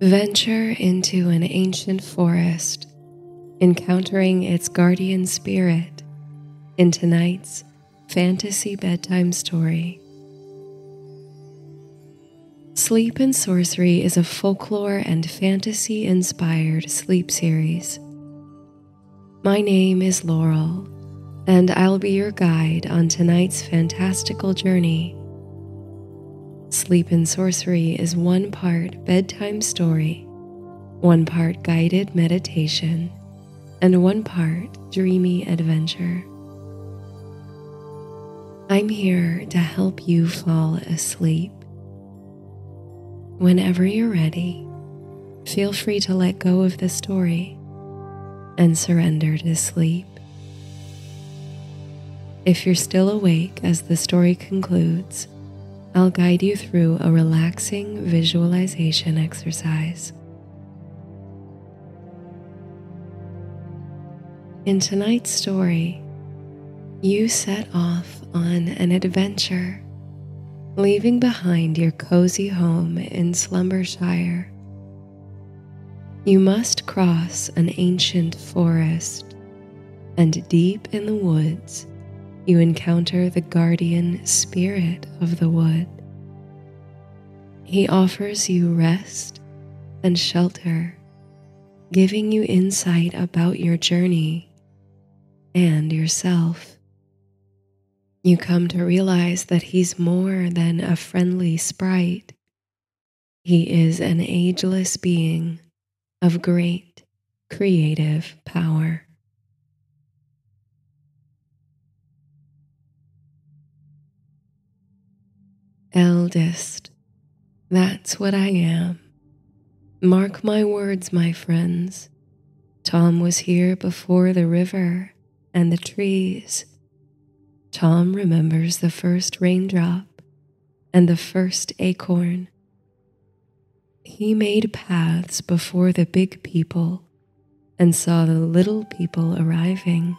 Venture into an ancient forest, encountering its guardian spirit in tonight's fantasy bedtime story. Sleep and Sorcery is a folklore and fantasy inspired sleep series. My name is Laurel, and I'll be your guide on tonight's fantastical journey. Sleep and Sorcery is one part bedtime story, one part guided meditation, and one part dreamy adventure. I'm here to help you fall asleep. Whenever you're ready, feel free to let go of the story and surrender to sleep. If you're still awake as the story concludes, I'll guide you through a relaxing visualization exercise. In tonight's story, you set off on an adventure leaving behind your cozy home in Slumbershire. You must cross an ancient forest, and deep in the woods, you encounter the guardian spirit of the wood. He offers you rest and shelter, giving you insight about your journey and yourself you come to realize that he's more than a friendly sprite. He is an ageless being of great creative power. Eldest, that's what I am. Mark my words, my friends. Tom was here before the river and the trees Tom remembers the first raindrop and the first acorn. He made paths before the big people and saw the little people arriving.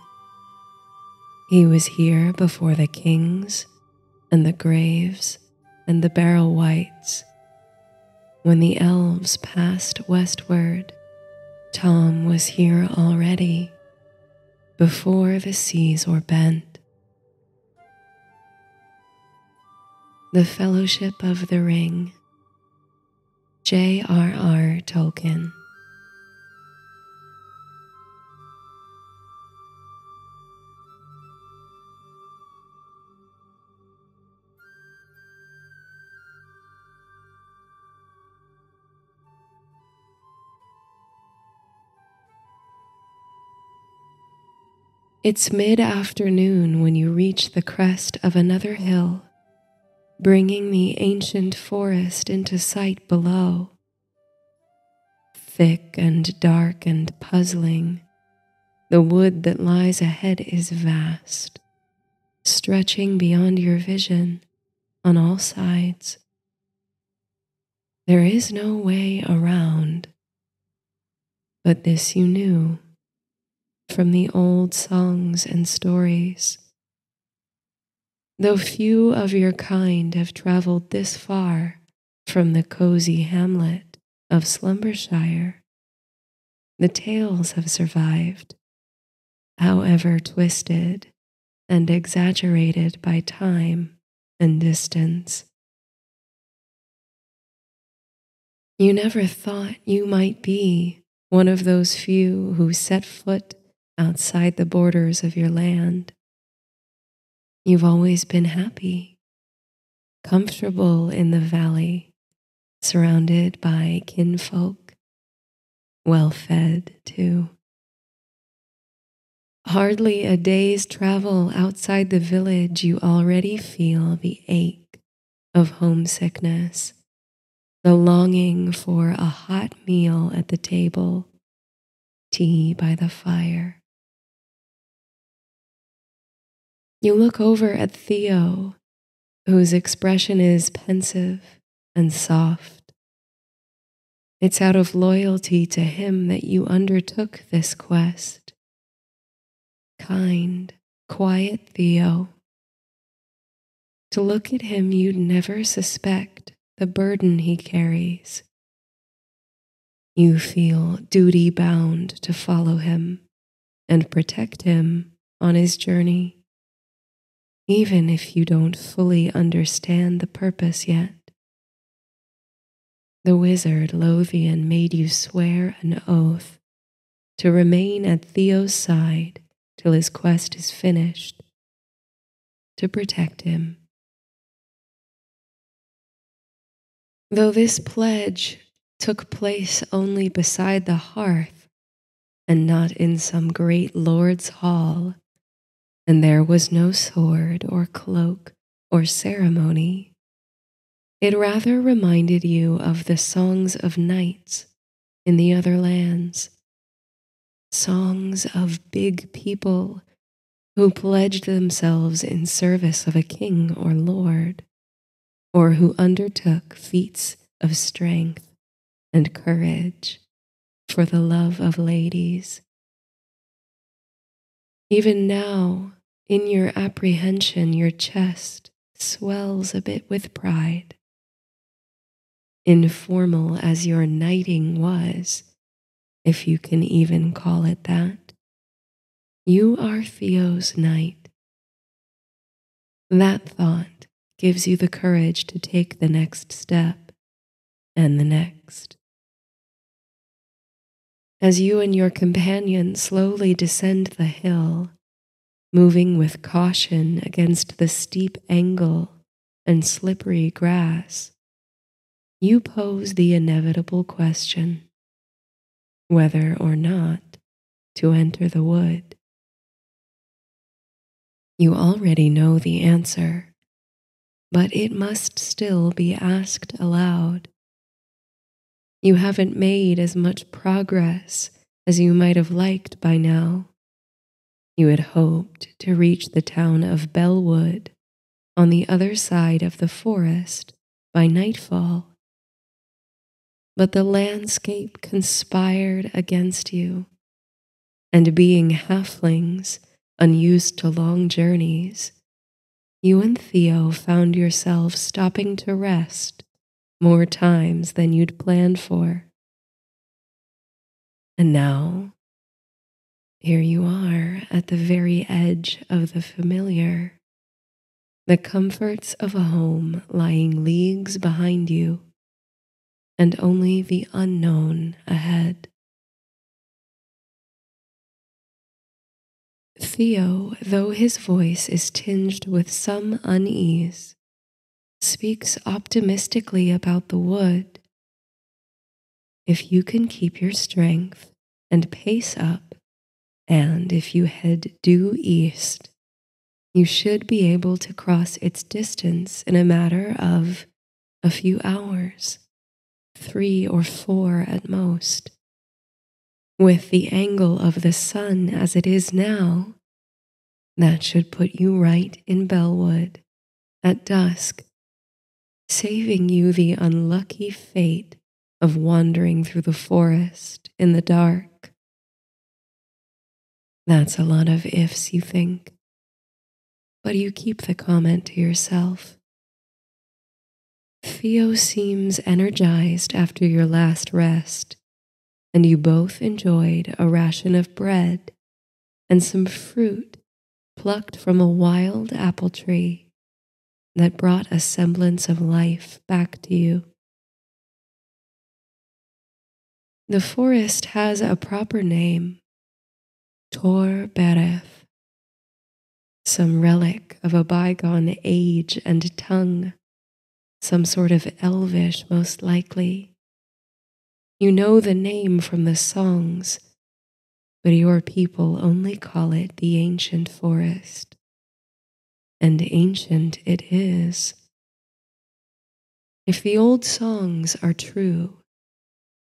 He was here before the kings and the graves and the Barrow-wights. When the elves passed westward, Tom was here already, before the seas were bent. The Fellowship of the Ring. J.R.R. Tolkien. It's mid afternoon when you reach the crest of another hill bringing the ancient forest into sight below. Thick and dark and puzzling, the wood that lies ahead is vast, stretching beyond your vision on all sides. There is no way around, but this you knew from the old songs and stories Though few of your kind have traveled this far from the cozy hamlet of Slumbershire, the tales have survived, however twisted and exaggerated by time and distance. You never thought you might be one of those few who set foot outside the borders of your land You've always been happy, comfortable in the valley, surrounded by kinfolk, well fed too. Hardly a day's travel outside the village, you already feel the ache of homesickness, the longing for a hot meal at the table, tea by the fire. You look over at Theo, whose expression is pensive and soft. It's out of loyalty to him that you undertook this quest. Kind, quiet Theo. To look at him, you'd never suspect the burden he carries. You feel duty bound to follow him and protect him on his journey, even if you don't fully understand the purpose yet. The wizard Lothian made you swear an oath to remain at Theo's side till his quest is finished, to protect him. Though this pledge took place only beside the hearth and not in some great lord's hall, and there was no sword or cloak or ceremony, it rather reminded you of the songs of knights in the other lands, songs of big people who pledged themselves in service of a king or lord or who undertook feats of strength and courage for the love of ladies. Even now, in your apprehension, your chest swells a bit with pride. Informal as your knighting was, if you can even call it that, you are Theo's knight. That thought gives you the courage to take the next step and the next. As you and your companion slowly descend the hill, moving with caution against the steep angle and slippery grass, you pose the inevitable question whether or not to enter the wood. You already know the answer but it must still be asked aloud. You haven't made as much progress as you might have liked by now. You had hoped to reach the town of Bellwood on the other side of the forest by nightfall. But the landscape conspired against you, and being halflings unused to long journeys, you and Theo found yourselves stopping to rest more times than you'd planned for. And now, here you are at the very edge of the familiar, the comforts of a home lying leagues behind you, and only the unknown ahead. Theo, though his voice is tinged with some unease, speaks optimistically about the wood. If you can keep your strength and pace up, and if you head due east, you should be able to cross its distance in a matter of a few hours, three or four at most. With the angle of the sun as it is now, that should put you right in Bellwood at dusk, saving you the unlucky fate of wandering through the forest in the dark. That's a lot of ifs, you think, but you keep the comment to yourself. Theo seems energized after your last rest, and you both enjoyed a ration of bread and some fruit plucked from a wild apple tree that brought a semblance of life back to you. The forest has a proper name, Tor Bereth, some relic of a bygone age and tongue, some sort of elvish, most likely. You know the name from the songs but your people only call it the ancient forest. And ancient it is. If the old songs are true,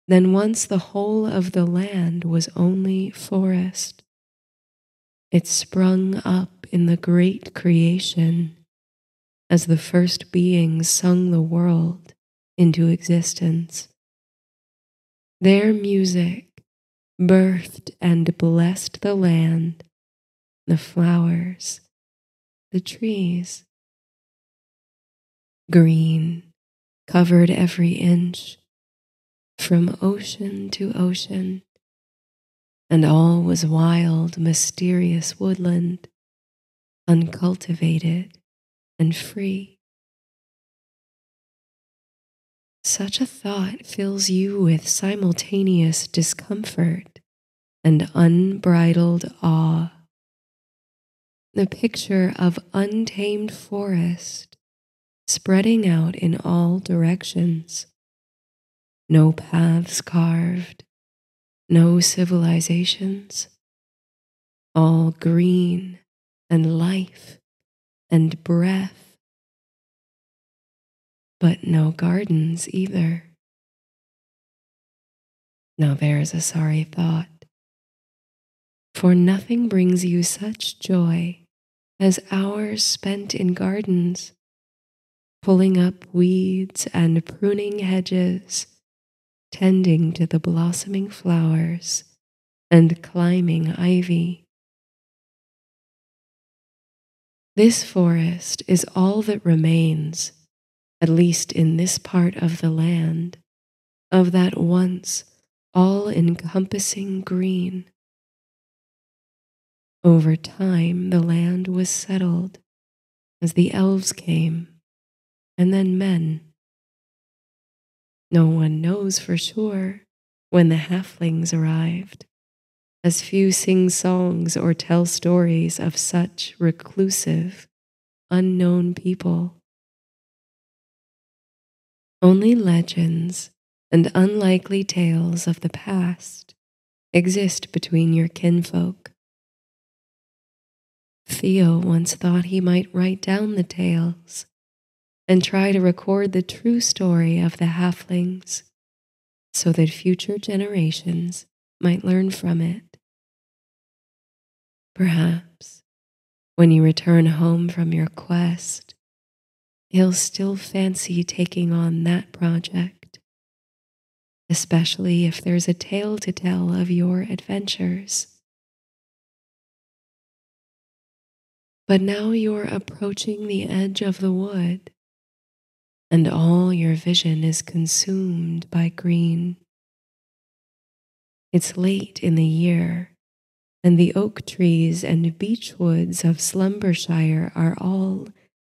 then once the whole of the land was only forest. It sprung up in the great creation as the first beings sung the world into existence. Their music birthed and blessed the land, the flowers, the trees. Green covered every inch, from ocean to ocean, and all was wild, mysterious woodland, uncultivated and free. Such a thought fills you with simultaneous discomfort and unbridled awe. The picture of untamed forest spreading out in all directions, no paths carved, no civilizations, all green and life and breath, but no gardens either. Now there's a sorry thought, for nothing brings you such joy as hours spent in gardens, pulling up weeds and pruning hedges, tending to the blossoming flowers and climbing ivy. This forest is all that remains, at least in this part of the land, of that once all encompassing green. Over time, the land was settled as the elves came, and then men. No one knows for sure when the halflings arrived, as few sing songs or tell stories of such reclusive, unknown people. Only legends and unlikely tales of the past exist between your kinfolk. Theo once thought he might write down the tales and try to record the true story of the halflings so that future generations might learn from it. Perhaps when you return home from your quest, he'll still fancy taking on that project, especially if there's a tale to tell of your adventures. But now you're approaching the edge of the wood, and all your vision is consumed by green. It's late in the year, and the oak trees and beech woods of Slumbershire are all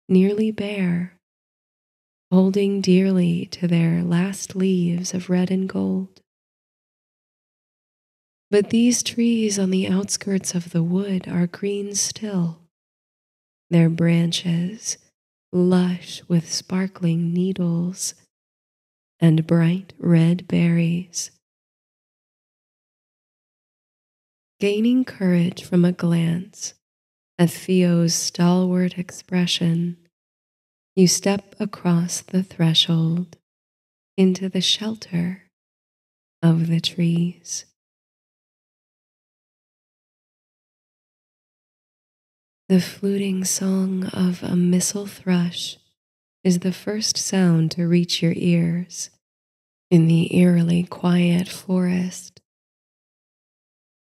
nearly bare, holding dearly to their last leaves of red and gold. But these trees on the outskirts of the wood are green still their branches lush with sparkling needles and bright red berries. Gaining courage from a glance at Theo's stalwart expression, you step across the threshold into the shelter of the trees. The fluting song of a missel thrush is the first sound to reach your ears in the eerily quiet forest.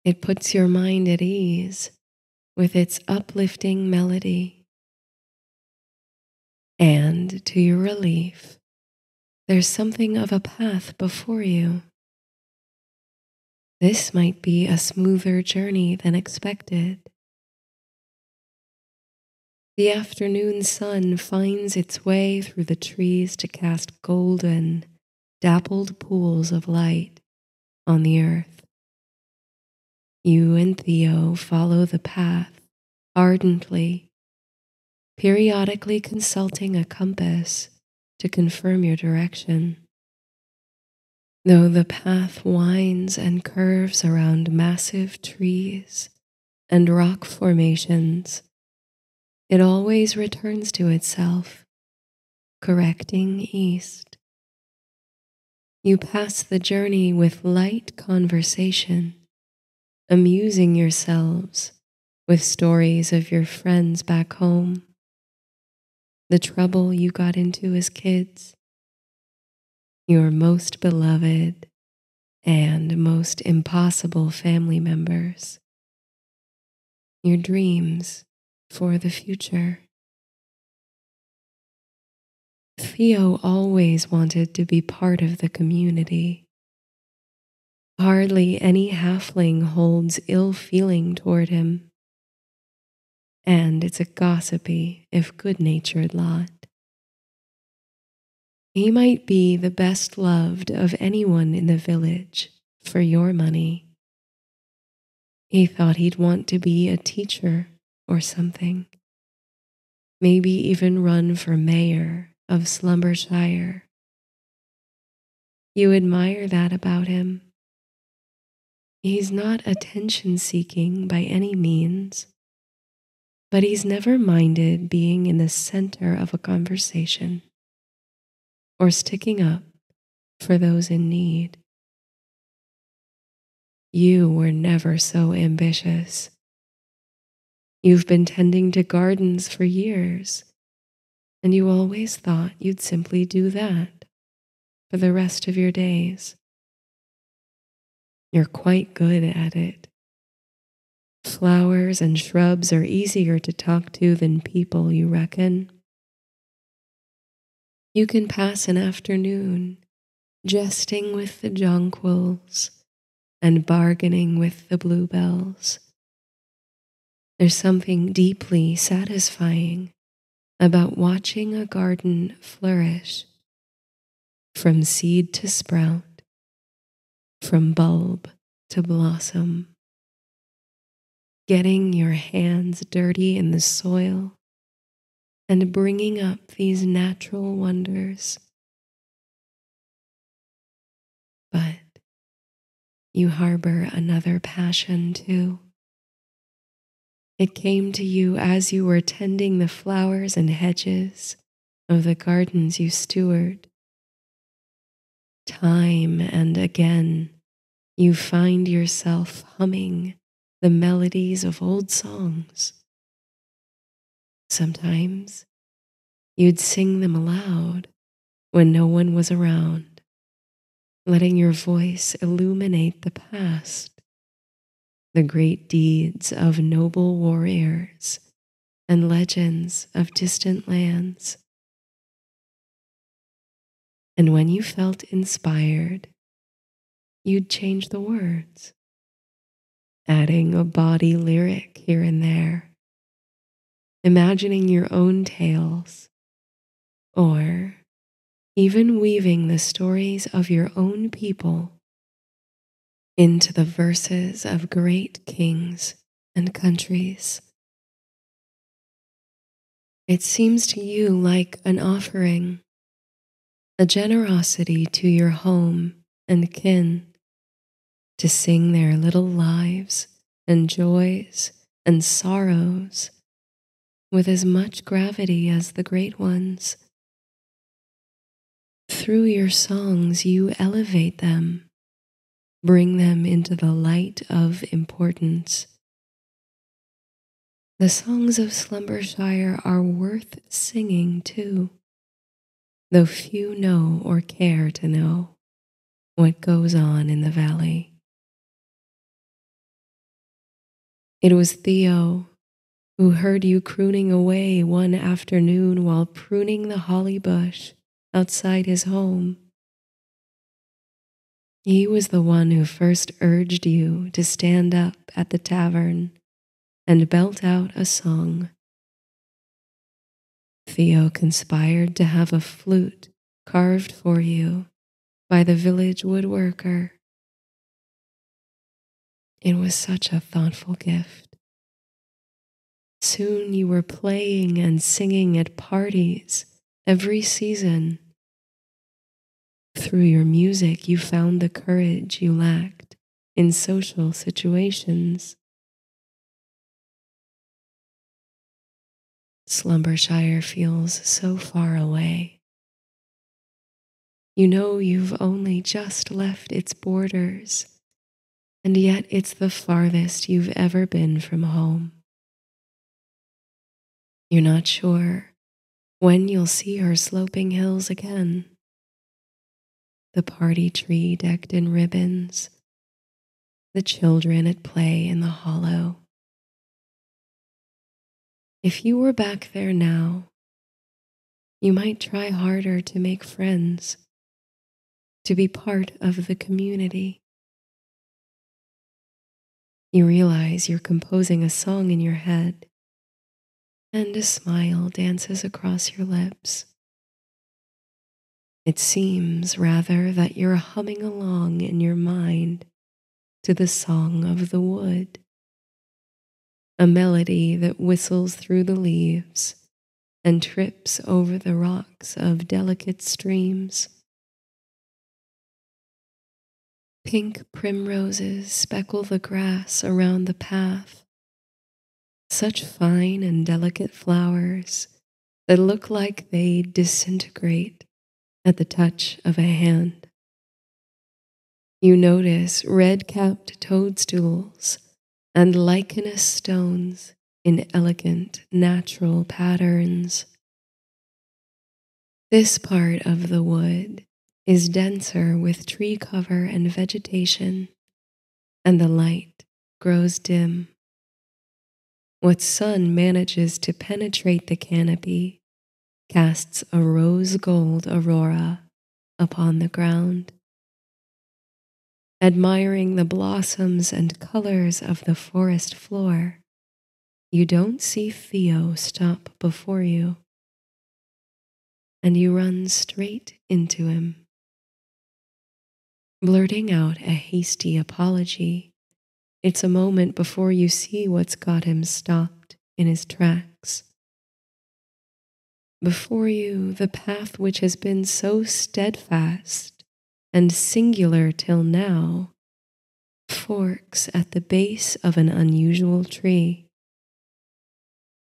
It puts your mind at ease with its uplifting melody. And to your relief, there's something of a path before you. This might be a smoother journey than expected. The afternoon sun finds its way through the trees to cast golden, dappled pools of light on the earth. You and Theo follow the path ardently, periodically consulting a compass to confirm your direction. Though the path winds and curves around massive trees and rock formations, it always returns to itself, correcting east. You pass the journey with light conversation, amusing yourselves with stories of your friends back home, the trouble you got into as kids, your most beloved and most impossible family members, your dreams for the future. Theo always wanted to be part of the community Hardly any halfling holds ill feeling toward him, and it's a gossipy, if good natured lot. He might be the best loved of anyone in the village for your money. He thought he'd want to be a teacher or something. Maybe even run for mayor of Slumbershire. You admire that about him. He's not attention seeking by any means, but he's never minded being in the center of a conversation or sticking up for those in need. You were never so ambitious. You've been tending to gardens for years, and you always thought you'd simply do that for the rest of your days. You're quite good at it. Flowers and shrubs are easier to talk to than people, you reckon. You can pass an afternoon jesting with the jonquils and bargaining with the bluebells. There's something deeply satisfying about watching a garden flourish from seed to sprout, from bulb to blossom. Getting your hands dirty in the soil and bringing up these natural wonders. But you harbor another passion too. It came to you as you were tending the flowers and hedges of the gardens you steward. Time and again, you find yourself humming the melodies of old songs Sometimes you'd sing them aloud when no one was around, letting your voice illuminate the past, the great deeds of noble warriors and legends of distant lands. And when you felt inspired, you'd change the words, adding a bawdy lyric here and there imagining your own tales, or even weaving the stories of your own people into the verses of great kings and countries. It seems to you like an offering, a generosity to your home and kin to sing their little lives and joys and sorrows with as much gravity as the great ones. Through your songs, you elevate them, bring them into the light of importance. The songs of Slumbershire are worth singing too, though few know or care to know what goes on in the valley. It was Theo who heard you crooning away one afternoon while pruning the holly bush outside his home. He was the one who first urged you to stand up at the tavern and belt out a song. Theo conspired to have a flute carved for you by the village woodworker. It was such a thoughtful gift. Soon you were playing and singing at parties every season. Through your music, you found the courage you lacked in social situations. Slumbershire feels so far away. You know you've only just left its borders, and yet it's the farthest you've ever been from home. You're not sure when you'll see her sloping hills again. The party tree decked in ribbons, the children at play in the hollow. If you were back there now, you might try harder to make friends, to be part of the community. You realize you're composing a song in your head, and a smile dances across your lips. It seems, rather, that you're humming along in your mind to the song of the wood, a melody that whistles through the leaves and trips over the rocks of delicate streams. Pink primroses speckle the grass around the path, such fine and delicate flowers that look like they disintegrate at the touch of a hand. You notice red capped toadstools and lichenous stones in elegant natural patterns. This part of the wood is denser with tree cover and vegetation, and the light grows dim. What sun manages to penetrate the canopy casts a rose gold aurora upon the ground. Admiring the blossoms and colors of the forest floor, you don't see Theo stop before you, and you run straight into him. Blurting out a hasty apology, it's a moment before you see what's got him stopped in his tracks. Before you, the path which has been so steadfast and singular till now forks at the base of an unusual tree.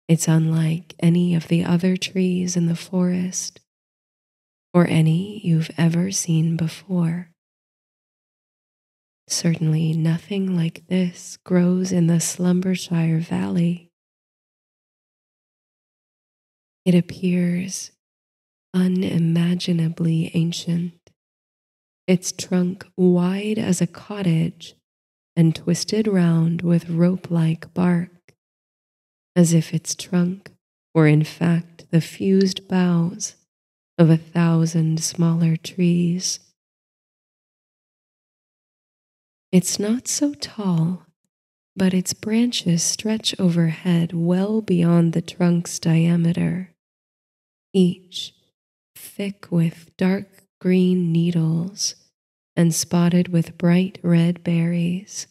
It's unlike any of the other trees in the forest or any you've ever seen before. Certainly, nothing like this grows in the Slumbershire Valley. It appears unimaginably ancient, its trunk wide as a cottage and twisted round with rope like bark, as if its trunk were in fact the fused boughs of a thousand smaller trees. It's not so tall, but its branches stretch overhead well beyond the trunk's diameter each thick with dark green needles and spotted with bright red berries.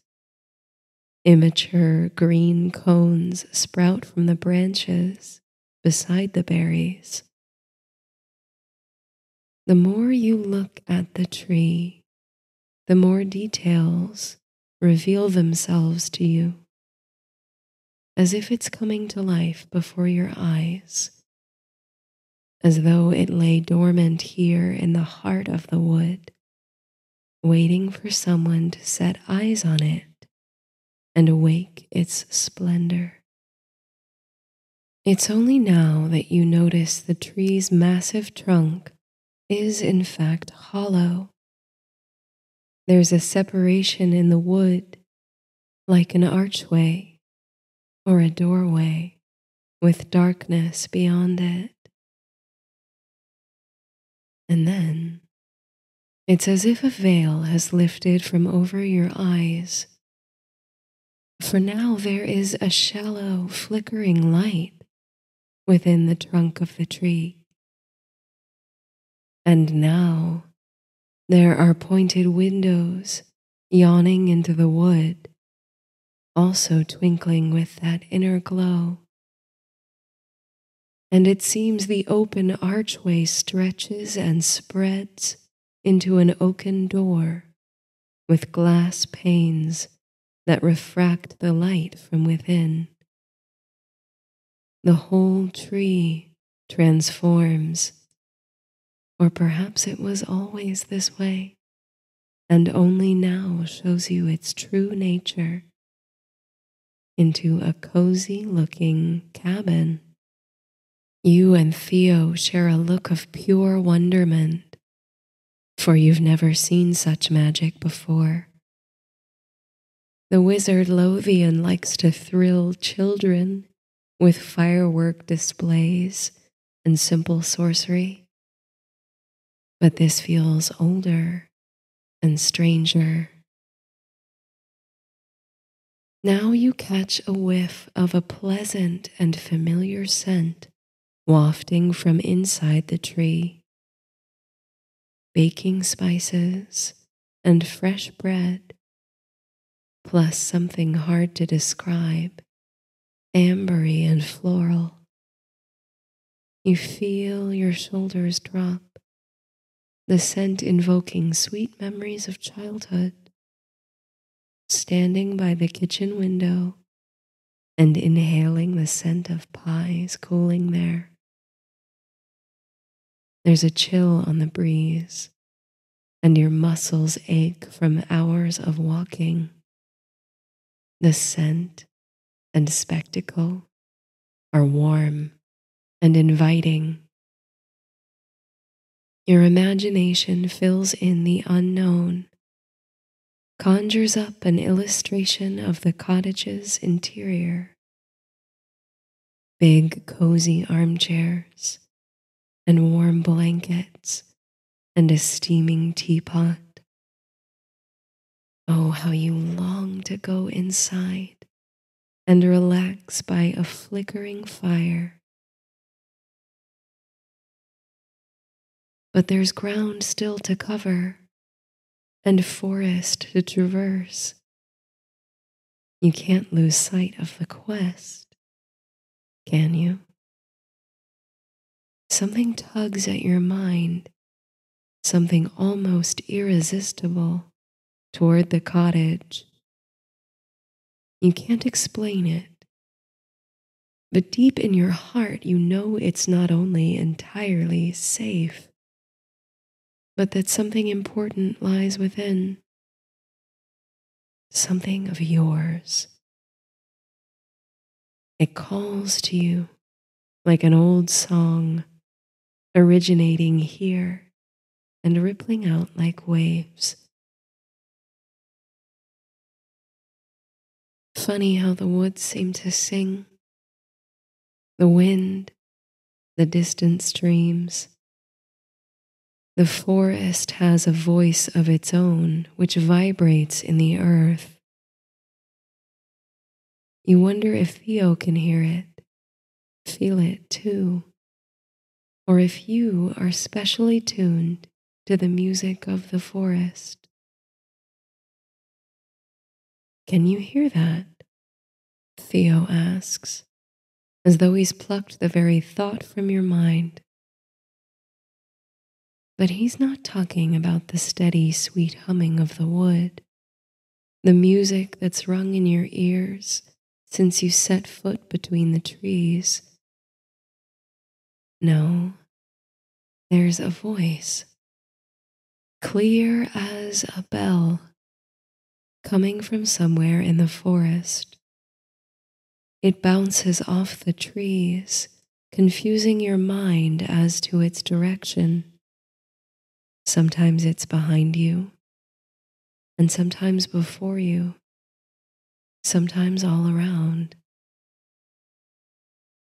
Immature green cones sprout from the branches beside the berries. The more you look at the tree, the more details reveal themselves to you, as if it's coming to life before your eyes as though it lay dormant here in the heart of the wood, waiting for someone to set eyes on it and awake its splendor. It's only now that you notice the tree's massive trunk is in fact hollow. There's a separation in the wood, like an archway or a doorway, with darkness beyond it. And then it's as if a veil has lifted from over your eyes. For now there is a shallow, flickering light within the trunk of the tree. And now there are pointed windows yawning into the wood, also twinkling with that inner glow and it seems the open archway stretches and spreads into an oaken door with glass panes that refract the light from within. The whole tree transforms, or perhaps it was always this way and only now shows you its true nature into a cozy looking cabin you and Theo share a look of pure wonderment, for you've never seen such magic before. The wizard Lothian likes to thrill children with firework displays and simple sorcery. But this feels older and stranger. Now you catch a whiff of a pleasant and familiar scent wafting from inside the tree. Baking spices and fresh bread, plus something hard to describe, ambery and floral. You feel your shoulders drop, the scent invoking sweet memories of childhood standing by the kitchen window and inhaling the scent of pies cooling there. There's a chill on the breeze, and your muscles ache from hours of walking. The scent and spectacle are warm and inviting. Your imagination fills in the unknown conjures up an illustration of the cottage's interior. Big, cozy armchairs, and warm blankets, and a steaming teapot. Oh, how you long to go inside and relax by a flickering fire. But there's ground still to cover and forest to traverse. You can't lose sight of the quest, can you? Something tugs at your mind, something almost irresistible toward the cottage. You can't explain it, but deep in your heart, you know it's not only entirely safe, but that something important lies within, something of yours. It calls to you like an old song originating here and rippling out like waves. Funny how the woods seem to sing, the wind, the distant streams the forest has a voice of its own which vibrates in the earth. You wonder if Theo can hear it, feel it too, or if you are specially tuned to the music of the forest. Can you hear that? Theo asks, as though he's plucked the very thought from your mind. But he's not talking about the steady, sweet humming of the wood, the music that's rung in your ears since you set foot between the trees. No, there's a voice, clear as a bell, coming from somewhere in the forest. It bounces off the trees, confusing your mind as to its direction. Sometimes it's behind you, and sometimes before you, sometimes all around.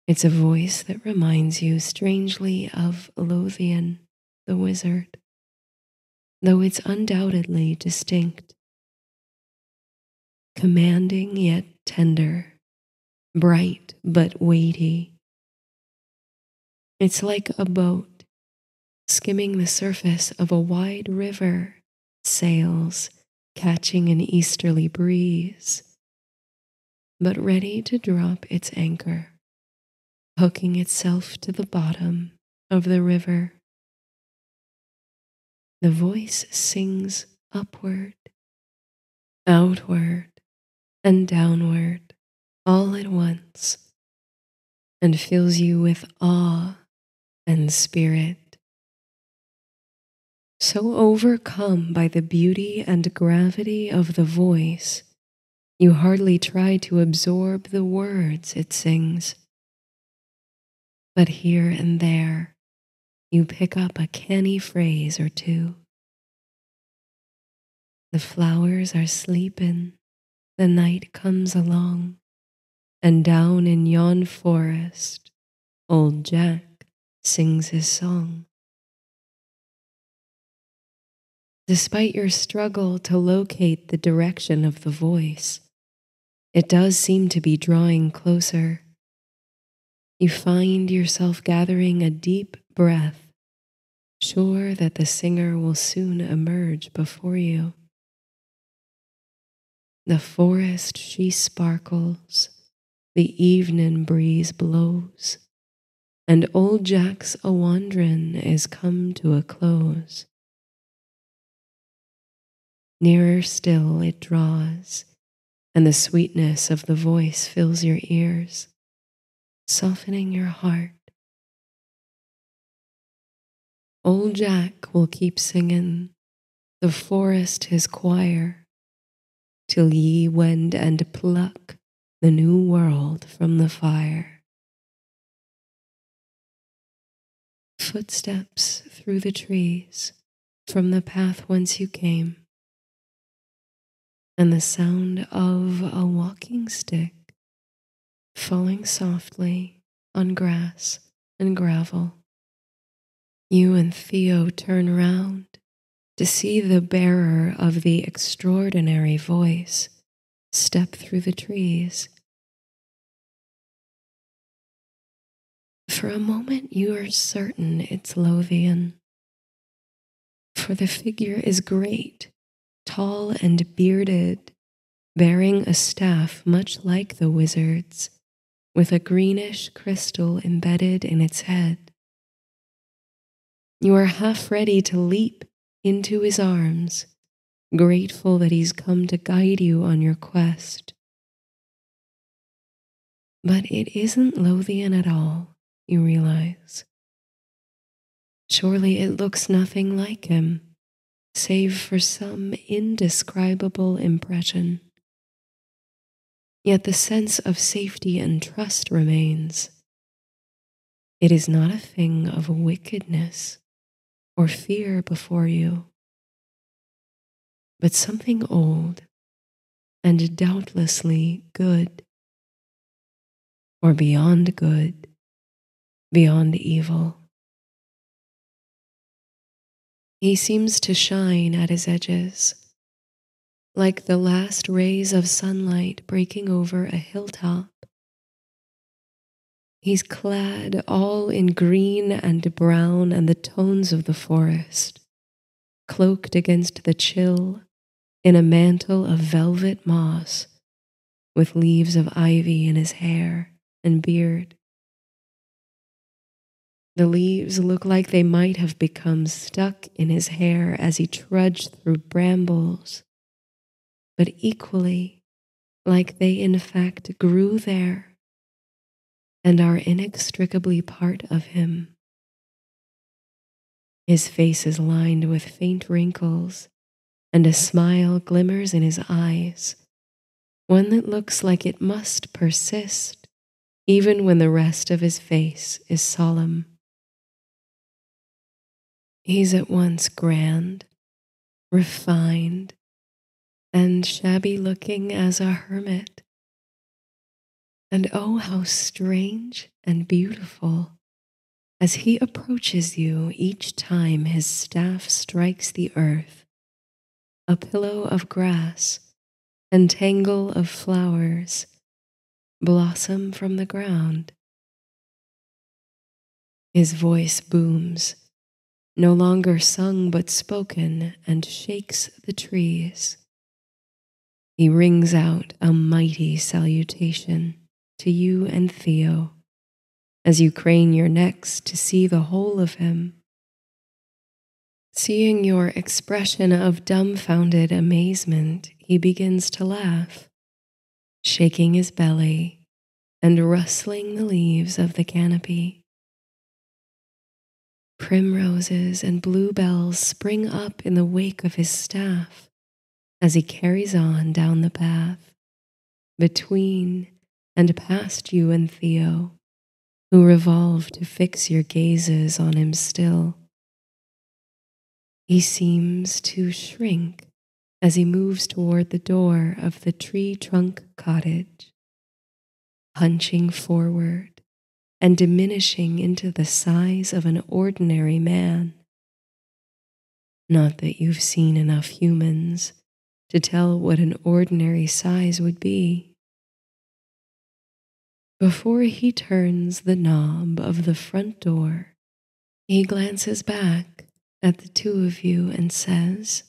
It's a voice that reminds you strangely of Lothian, the wizard, though it's undoubtedly distinct. Commanding yet tender, bright but weighty. It's like a boat skimming the surface of a wide river, sails catching an easterly breeze, but ready to drop its anchor, hooking itself to the bottom of the river. The voice sings upward, outward, and downward all at once and fills you with awe and spirit so overcome by the beauty and gravity of the voice, you hardly try to absorb the words it sings. But here and there, you pick up a canny phrase or two. The flowers are sleepin', the night comes along, and down in yon forest, old Jack sings his song. Despite your struggle to locate the direction of the voice, It does seem to be drawing closer. You find yourself gathering a deep breath, sure that the singer will soon emerge before you. The forest she sparkles, the evening breeze blows, and old Jack's a wandering is come to a close. Nearer still it draws, and the sweetness of the voice fills your ears, softening your heart. Old Jack will keep singing, the forest his choir, till ye wend and pluck the new world from the fire. Footsteps through the trees from the path whence you came and the sound of a walking stick falling softly on grass and gravel. You and Theo turn round to see the bearer of the extraordinary voice step through the trees. For a moment, you are certain it's Lothian, for the figure is great tall and bearded, bearing a staff much like the wizard's, with a greenish crystal embedded in its head. You are half ready to leap into his arms, grateful that he's come to guide you on your quest. But it isn't Lothian at all, you realize. Surely it looks nothing like him save for some indescribable impression. Yet the sense of safety and trust remains. It is not a thing of wickedness or fear before you, but something old and doubtlessly good, or beyond good, beyond evil. He seems to shine at his edges, like the last rays of sunlight breaking over a hilltop. He's clad all in green and brown and the tones of the forest, cloaked against the chill in a mantle of velvet moss, with leaves of ivy in his hair and beard. The leaves look like they might have become stuck in his hair as he trudged through brambles, but equally like they in fact grew there and are inextricably part of him. His face is lined with faint wrinkles, and a smile glimmers in his eyes, one that looks like it must persist even when the rest of his face is solemn. He's at once grand, refined, and shabby looking as a hermit. And oh, how strange and beautiful as he approaches you each time his staff strikes the earth, a pillow of grass and tangle of flowers blossom from the ground. His voice booms no longer sung but spoken, and shakes the trees. He rings out a mighty salutation to you and Theo as you crane your necks to see the whole of him. Seeing your expression of dumbfounded amazement, he begins to laugh, shaking his belly and rustling the leaves of the canopy. Primroses and bluebells spring up in the wake of his staff as he carries on down the path between and past you and Theo, who revolve to fix your gazes on him still. He seems to shrink as he moves toward the door of the tree trunk cottage, hunching forward and diminishing into the size of an ordinary man. Not that you've seen enough humans to tell what an ordinary size would be, Before he turns the knob of the front door, he glances back at the two of you and says,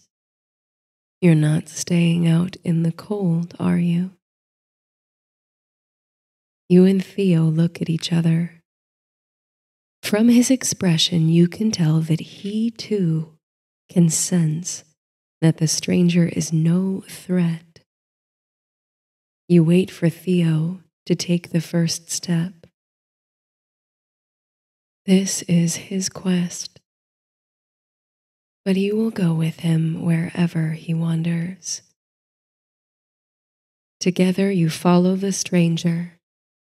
You're not staying out in the cold, are you? You and Theo look at each other. From his expression, you can tell that he too can sense that the stranger is no threat. You wait for Theo to take the first step. This is his quest, but you will go with him wherever he wanders. Together you follow the stranger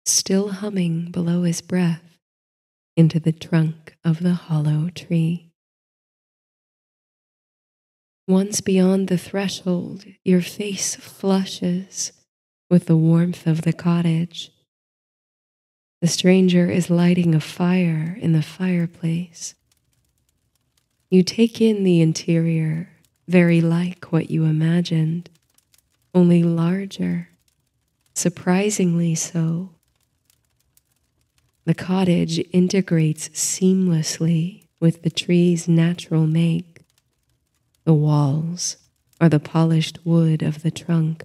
still humming below his breath, into the trunk of the hollow tree. Once beyond the threshold, your face flushes with the warmth of the cottage. The stranger is lighting a fire in the fireplace. You take in the interior, very like what you imagined, only larger, surprisingly so. The cottage integrates seamlessly with the tree's natural make. The walls are the polished wood of the trunk,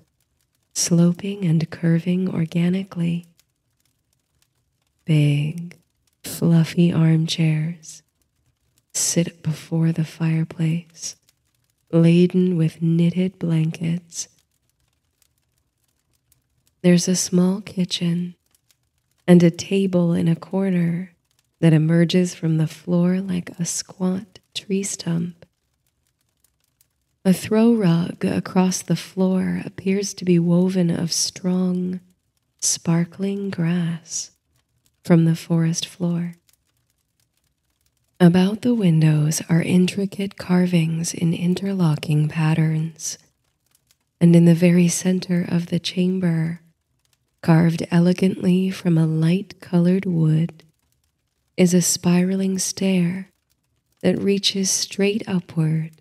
sloping and curving organically. Big, fluffy armchairs sit before the fireplace, laden with knitted blankets. There's a small kitchen and a table in a corner that emerges from the floor like a squat tree stump. A throw rug across the floor appears to be woven of strong, sparkling grass from the forest floor. About the windows are intricate carvings in interlocking patterns, and in the very center of the chamber Carved elegantly from a light colored wood is a spiraling stair that reaches straight upward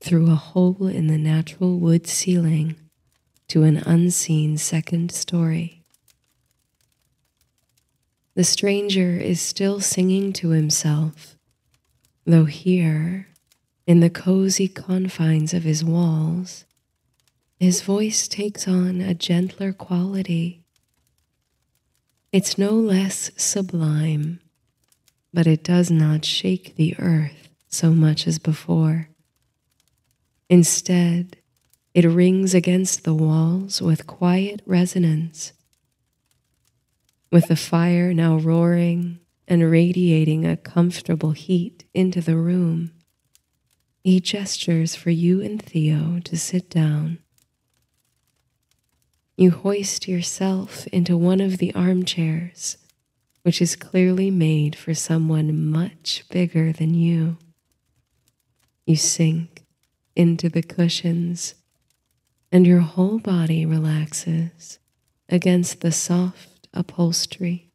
through a hole in the natural wood ceiling to an unseen second story. The stranger is still singing to himself, though here, in the cozy confines of his walls, his voice takes on a gentler quality it's no less sublime, but it does not shake the earth so much as before. Instead, it rings against the walls with quiet resonance. With the fire now roaring and radiating a comfortable heat into the room, he gestures for you and Theo to sit down. You hoist yourself into one of the armchairs, which is clearly made for someone much bigger than you. You sink into the cushions, and your whole body relaxes against the soft upholstery.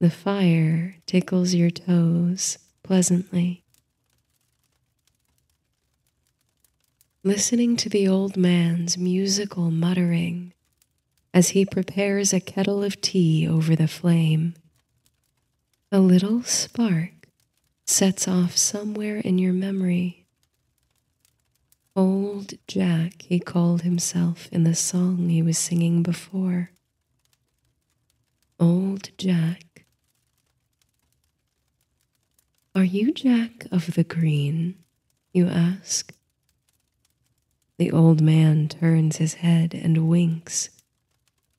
The fire tickles your toes pleasantly. listening to the old man's musical muttering as he prepares a kettle of tea over the flame. A little spark sets off somewhere in your memory. Old Jack, he called himself in the song he was singing before. Old Jack. Are you Jack of the Green? You ask. The old man turns his head and winks,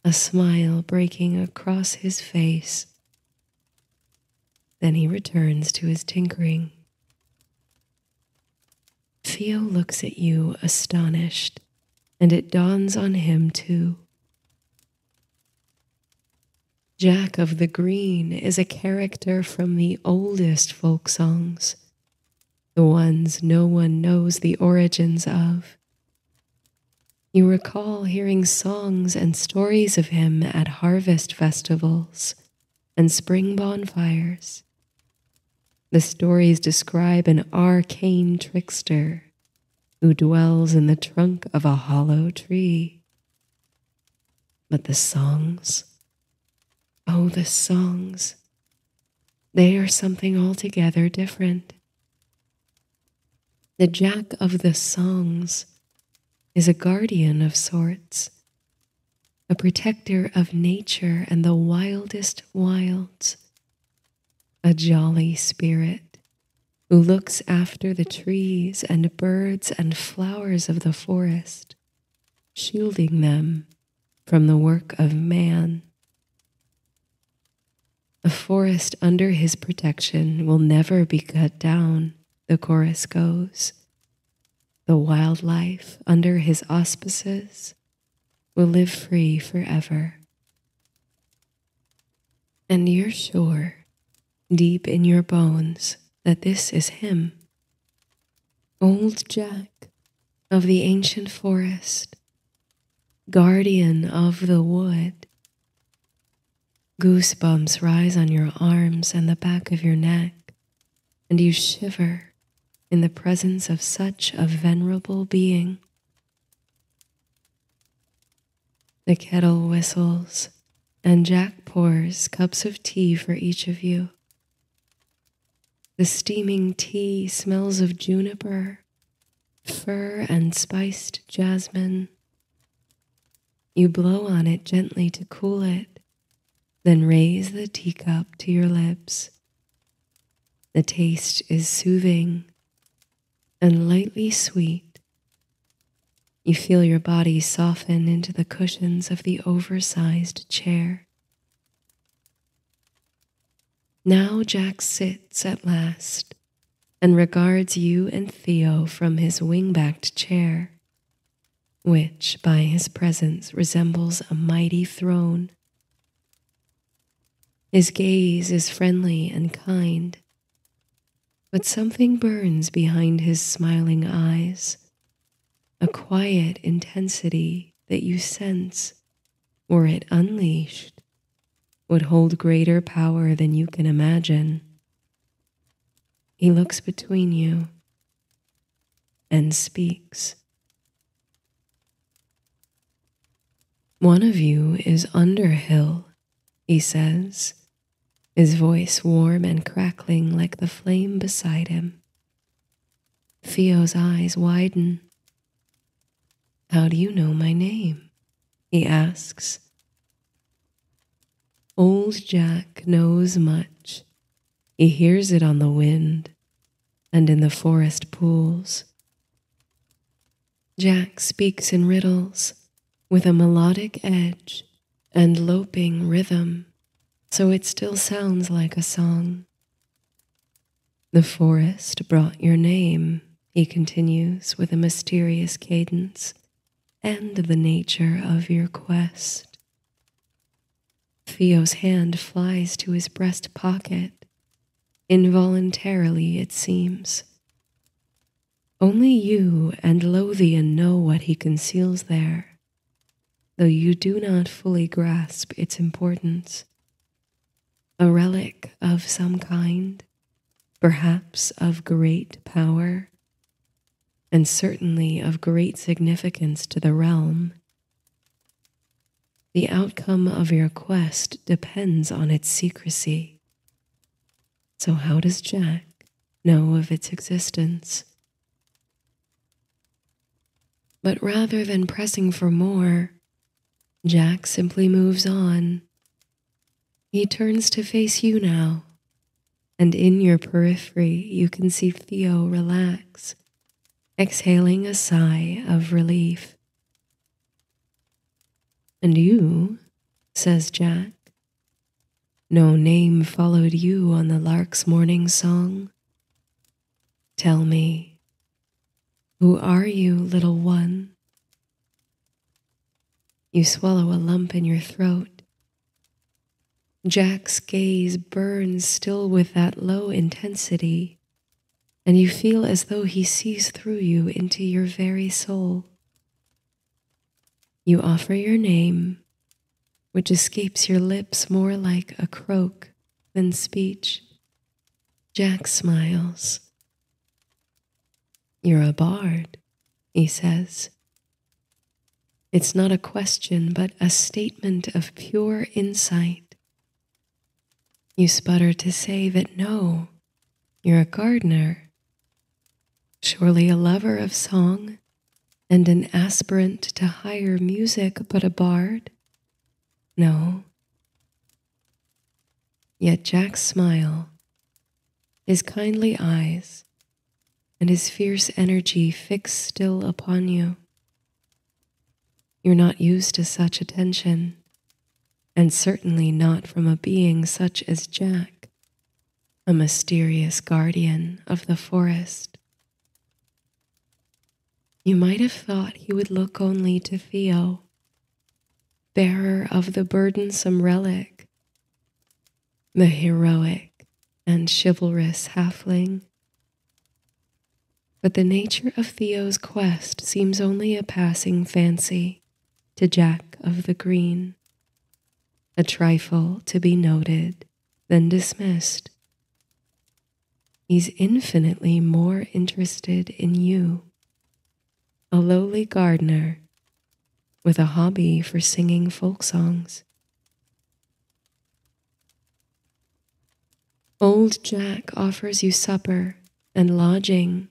a smile breaking across his face. Then he returns to his tinkering. Theo looks at you astonished, and it dawns on him too. Jack of the Green is a character from the oldest folk songs, the ones no one knows the origins of. You recall hearing songs and stories of him at harvest festivals and spring bonfires. The stories describe an arcane trickster who dwells in the trunk of a hollow tree. But the songs, Oh, the songs. They are something altogether different. The Jack of the songs is a guardian of sorts, a protector of nature and the wildest wilds, a jolly spirit who looks after the trees and birds and flowers of the forest, shielding them from the work of man. A forest under his protection will never be cut down, the chorus goes. The wildlife under his auspices will live free forever. And you're sure, deep in your bones, that this is him. Old Jack of the ancient forest, guardian of the wood, Goosebumps rise on your arms and the back of your neck, and you shiver in the presence of such a venerable being. The kettle whistles, and Jack pours cups of tea for each of you. The steaming tea smells of juniper, fir, and spiced jasmine. You blow on it gently to cool it then raise the teacup to your lips. The taste is soothing and lightly sweet. You feel your body soften into the cushions of the oversized chair. Now Jack sits at last and regards you and Theo from his wing-backed chair, which by his presence resembles a mighty throne. His gaze is friendly and kind, but something burns behind his smiling eyes, a quiet intensity that you sense, were it unleashed, would hold greater power than you can imagine. He looks between you and speaks. One of you is Underhill, he says his voice warm and crackling like the flame beside him. Theo's eyes widen. How do you know my name? he asks. Old Jack knows much. He hears it on the wind and in the forest pools. Jack speaks in riddles with a melodic edge and loping rhythm so it still sounds like a song. The forest brought your name, he continues with a mysterious cadence, and the nature of your quest. Theo's hand flies to his breast pocket, involuntarily, it seems. Only you and Lothian know what he conceals there, though you do not fully grasp its importance a relic of some kind, perhaps of great power, and certainly of great significance to the realm. The outcome of your quest depends on its secrecy. So, how does Jack know of its existence? But rather than pressing for more, Jack simply moves on he turns to face you now, and in your periphery you can see Theo relax, exhaling a sigh of relief. And you, says Jack, no name followed you on the lark's morning song. Tell me, who are you, little one? You swallow a lump in your throat Jack's gaze burns still with that low intensity, and you feel as though he sees through you into your very soul. You offer your name, which escapes your lips more like a croak than speech. Jack smiles. You're a bard, he says. It's not a question, but a statement of pure insight You sputter to say that no, you're a gardener. Surely a lover of song and an aspirant to higher music, but a bard? No. Yet Jack's smile, his kindly eyes, and his fierce energy fix still upon you. You're not used to such attention, and certainly not from a being such as Jack, a mysterious guardian of the forest. You might have thought he would look only to Theo, bearer of the burdensome relic, the heroic and chivalrous halfling but the nature of Theo's quest seems only a passing fancy to Jack of the Green, a trifle to be noted, then dismissed. He's infinitely more interested in you, a lowly gardener with a hobby for singing folk songs. Old Jack offers you supper and lodging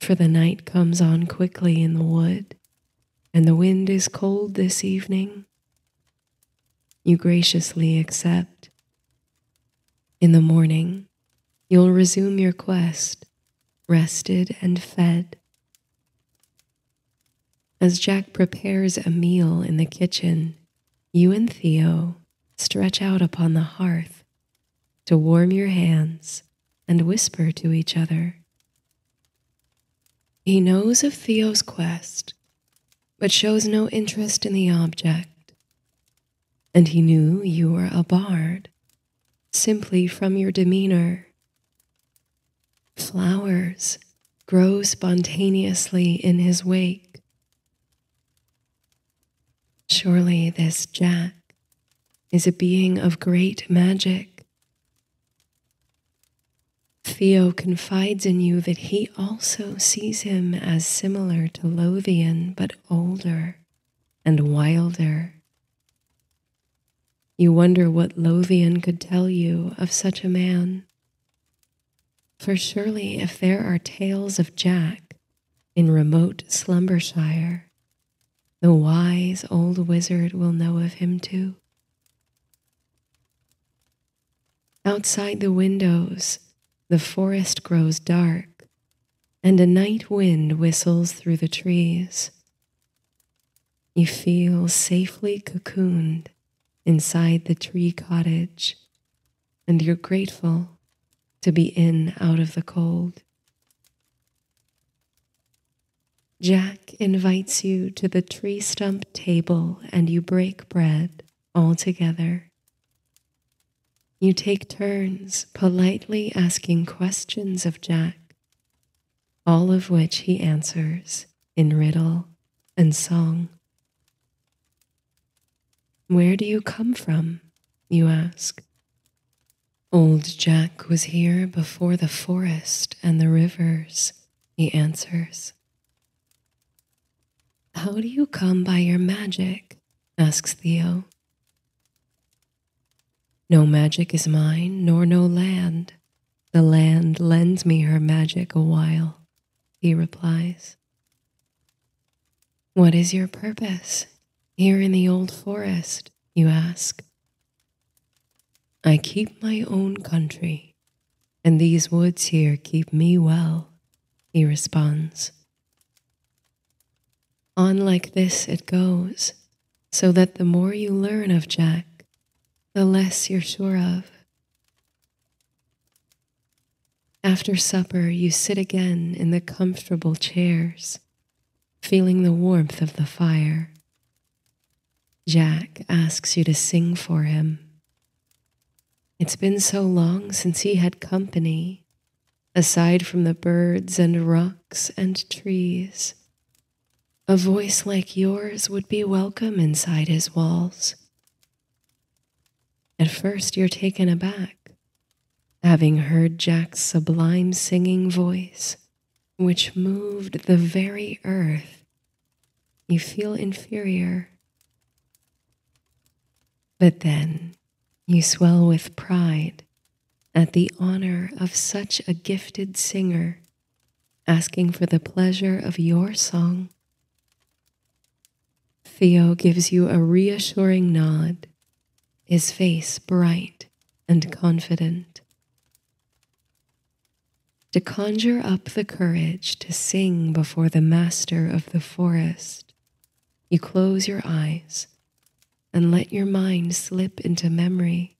for the night comes on quickly in the wood, and the wind is cold this evening. You graciously accept. In the morning, you'll resume your quest, rested and fed. As Jack prepares a meal in the kitchen, you and Theo stretch out upon the hearth to warm your hands and whisper to each other. He knows of Theo's quest, but shows no interest in the object. And he knew you were a bard, simply from your demeanor. Flowers grow spontaneously in his wake. Surely this Jack is a being of great magic Theo confides in you that he also sees him as similar to Lothian, but older and wilder. You wonder what Lothian could tell you of such a man. For surely, if there are tales of Jack in remote Slumbershire, the wise old wizard will know of him too. Outside the windows, the forest grows dark, and a night wind whistles through the trees. You feel safely cocooned inside the tree cottage, and you're grateful to be in out of the cold. Jack invites you to the tree stump table, and you break bread all together. You take turns politely asking questions of Jack, all of which he answers in riddle and song. Where do you come from? You ask. Old Jack was here before the forest and the rivers, he answers. How do you come by your magic? asks Theo. No magic is mine, nor no land. The land lends me her magic a while, he replies. What is your purpose here in the old forest? You ask. I keep my own country, and these woods here keep me well, he responds. On like this it goes, so that the more you learn of Jack, the less you're sure of. After supper, you sit again in the comfortable chairs, feeling the warmth of the fire. Jack asks you to sing for him. It's been so long since he had company, aside from the birds and rocks and trees. A voice like yours would be welcome inside his walls. At first, you're taken aback, having heard Jack's sublime singing voice, which moved the very earth. You feel inferior. But then You swell with pride at the honor of such a gifted singer, asking for the pleasure of your song. Theo gives you a reassuring nod, his face bright and confident. To conjure up the courage to sing before the master of the forest, you close your eyes and let your mind slip into memory,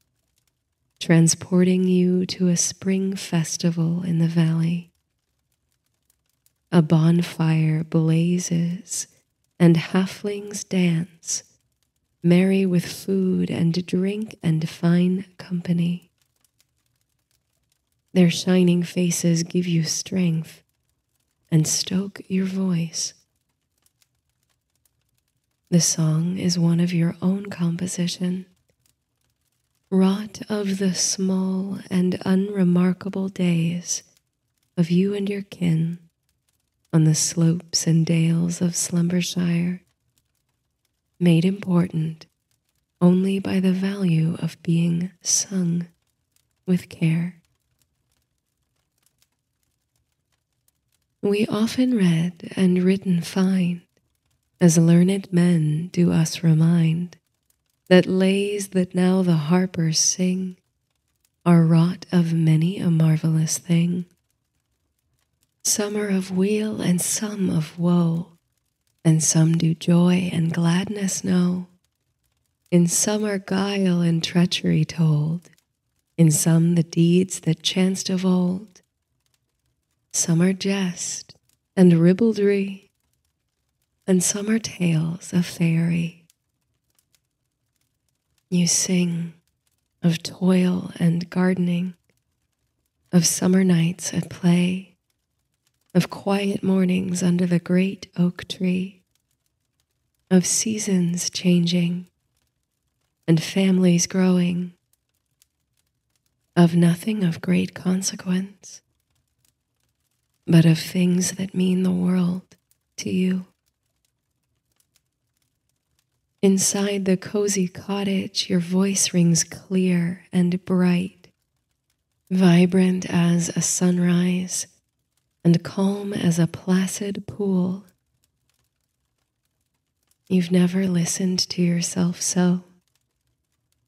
transporting you to a spring festival in the valley. A bonfire blazes and halflings dance, merry with food and drink and fine company. Their shining faces give you strength and stoke your voice. The song is one of your own composition, wrought of the small and unremarkable days of you and your kin on the slopes and dales of Slumbershire, made important only by the value of being sung with care. We often read and written find, as learned men do us remind, that lays that now the harpers sing are wrought of many a marvelous thing some are of weal and some of woe, and some do joy and gladness know. In some are guile and treachery told, in some the deeds that chanced of old. Some are jest and ribaldry, and some are tales of fairy. You sing of toil and gardening, of summer nights at play of quiet mornings under the great oak tree, of seasons changing and families growing, of nothing of great consequence, but of things that mean the world to you. Inside the cozy cottage, your voice rings clear and bright, vibrant as a sunrise and calm as a placid pool. You've never listened to yourself so.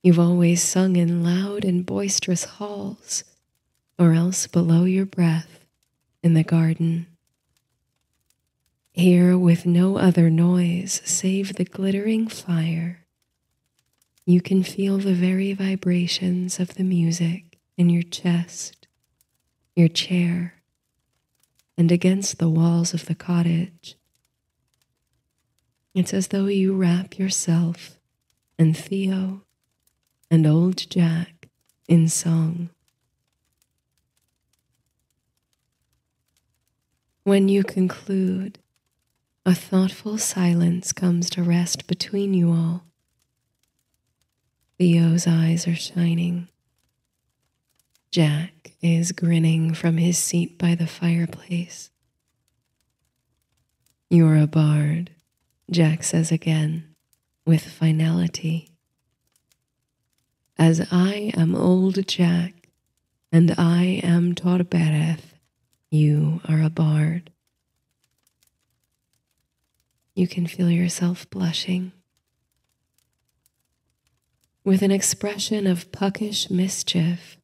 You've always sung in loud and boisterous halls, or else below your breath in the garden. Here, with no other noise save the glittering fire, you can feel the very vibrations of the music in your chest, your chair, and against the walls of the cottage. It's as though you wrap yourself and Theo and old Jack in song. When you conclude, a thoughtful silence comes to rest between you all. Theo's eyes are shining. Jack is grinning from his seat by the fireplace. You're a bard, Jack says again, with finality. As I am old Jack, and I am Torbereth, you are a bard. You can feel yourself blushing. With an expression of puckish mischief,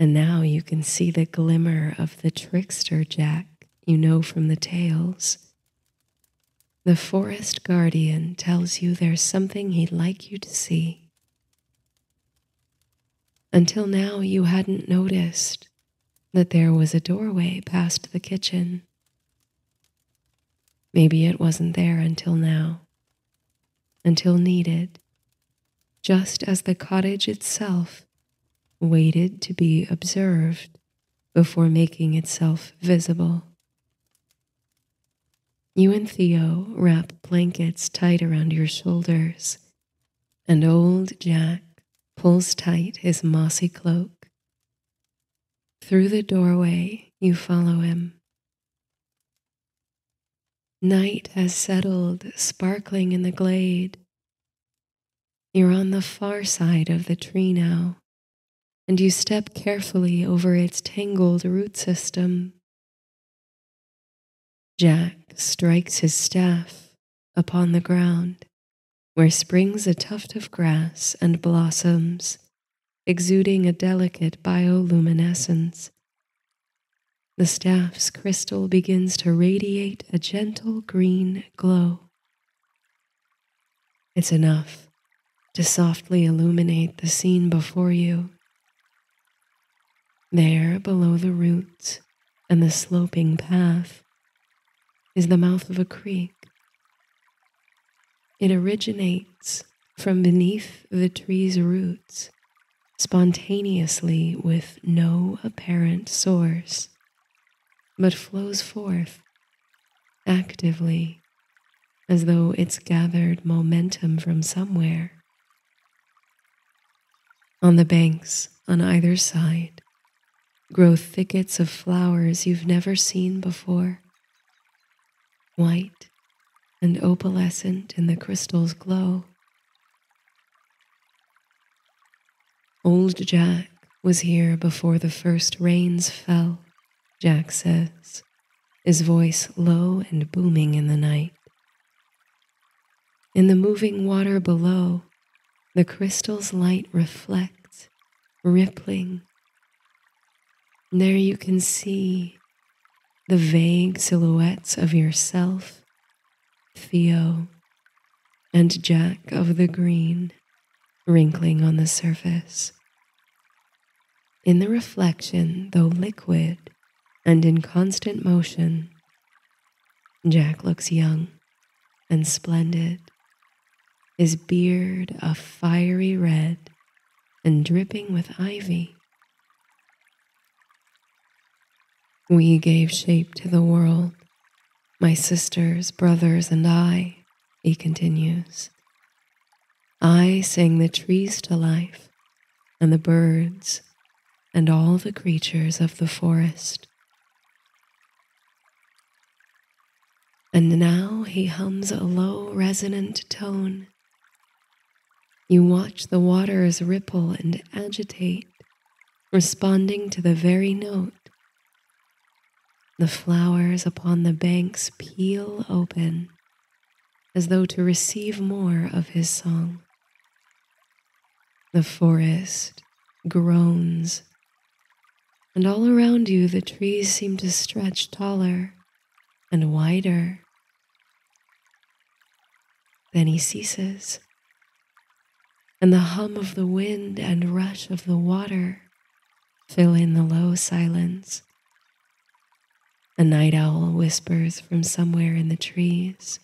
and now you can see the glimmer of the trickster Jack you know from the tales. The forest guardian tells you there's something he'd like you to see. Until now, you hadn't noticed that there was a doorway past the kitchen. Maybe it wasn't there until now, until needed, just as the cottage itself waited to be observed before making itself visible. You and Theo wrap blankets tight around your shoulders, and old Jack pulls tight his mossy cloak. Through the doorway, you follow him. Night has settled, sparkling in the glade. You're on the far side of the tree now, and you step carefully over its tangled root system. Jack strikes his staff upon the ground, where springs a tuft of grass and blossoms, exuding a delicate bioluminescence. The staff's crystal begins to radiate a gentle green glow. It's enough to softly illuminate the scene before you. There, below the roots and the sloping path, is the mouth of a creek. It originates from beneath the tree's roots, spontaneously with no apparent source, but flows forth actively as though it's gathered momentum from somewhere. On the banks on either side grow thickets of flowers you've never seen before, white and opalescent in the crystal's glow. Old Jack was here before the first rains fell, Jack says, his voice low and booming in the night. In the moving water below, the crystal's light reflects, rippling. There you can see the vague silhouettes of yourself, Theo, and Jack of the Green wrinkling on the surface. In the reflection, though liquid and in constant motion, Jack looks young and splendid his beard a fiery red and dripping with ivy. We gave shape to the world, my sisters, brothers, and I, he continues. I sang the trees to life, and the birds, and all the creatures of the forest. And now he hums a low, resonant tone you watch the waters ripple and agitate, responding to the very note. The flowers upon the banks peel open as though to receive more of his song. The forest groans, and all around you the trees seem to stretch taller and wider. Then he ceases and the hum of the wind and rush of the water fill in the low silence. A night owl whispers from somewhere in the trees.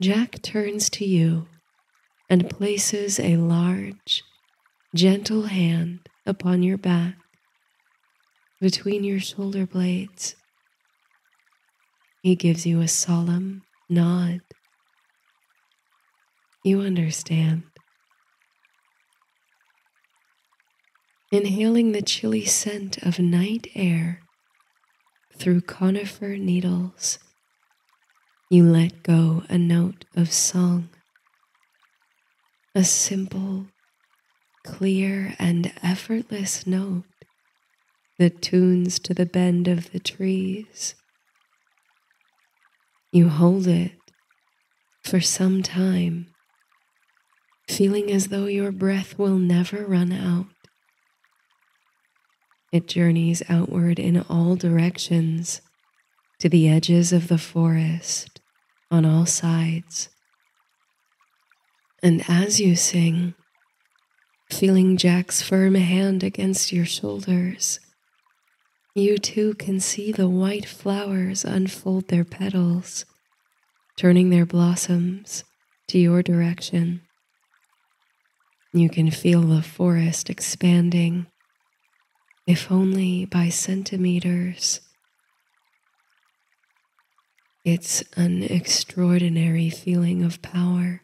Jack turns to you and places a large, gentle hand upon your back between your shoulder blades. He gives you a solemn nod you understand. Inhaling the chilly scent of night air through conifer needles, you let go a note of song. A simple, clear, and effortless note that tunes to the bend of the trees. You hold it for some time feeling as though your breath will never run out. It journeys outward in all directions to the edges of the forest on all sides. And as you sing, feeling Jack's firm hand against your shoulders, you too can see the white flowers unfold their petals, turning their blossoms to your direction. You can feel the forest expanding, if only by centimeters. It's an extraordinary feeling of power